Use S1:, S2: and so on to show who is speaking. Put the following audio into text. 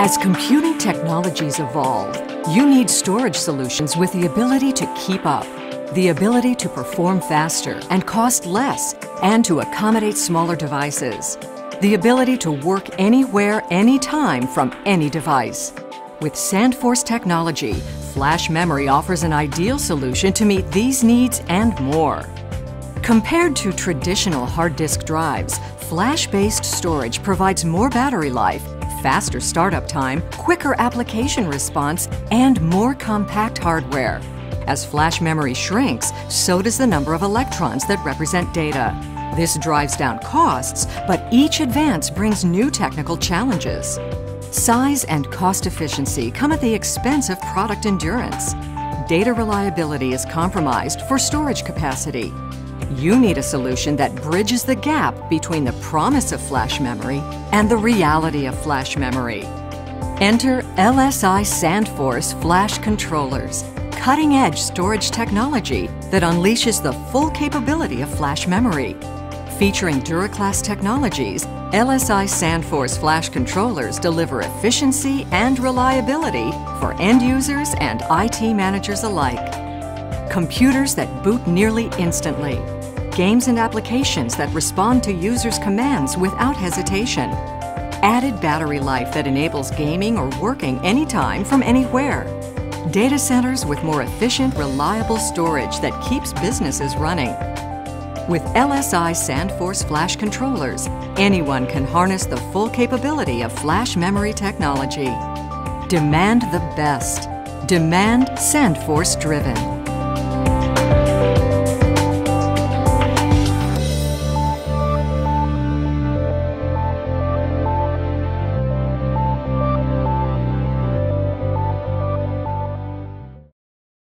S1: As computing technologies evolve, you need storage solutions with the ability to keep up, the ability to perform faster and cost less, and to accommodate smaller devices. The ability to work anywhere, anytime from any device. With SandForce technology, flash memory offers an ideal solution to meet these needs and more. Compared to traditional hard disk drives, flash-based storage provides more battery life faster startup time, quicker application response, and more compact hardware. As flash memory shrinks, so does the number of electrons that represent data. This drives down costs, but each advance brings new technical challenges. Size and cost efficiency come at the expense of product endurance. Data reliability is compromised for storage capacity. You need a solution that bridges the gap between the promise of flash memory and the reality of flash memory. Enter LSI SandForce Flash Controllers, cutting-edge storage technology that unleashes the full capability of flash memory. Featuring Duraclass technologies, LSI SandForce Flash Controllers deliver efficiency and reliability for end users and IT managers alike. Computers that boot nearly instantly, games and applications that respond to users' commands without hesitation. Added battery life that enables gaming or working anytime from anywhere. Data centers with more efficient, reliable storage that keeps businesses running. With LSI SandForce Flash controllers, anyone can harness the full capability of flash memory technology. Demand the best. Demand SandForce driven.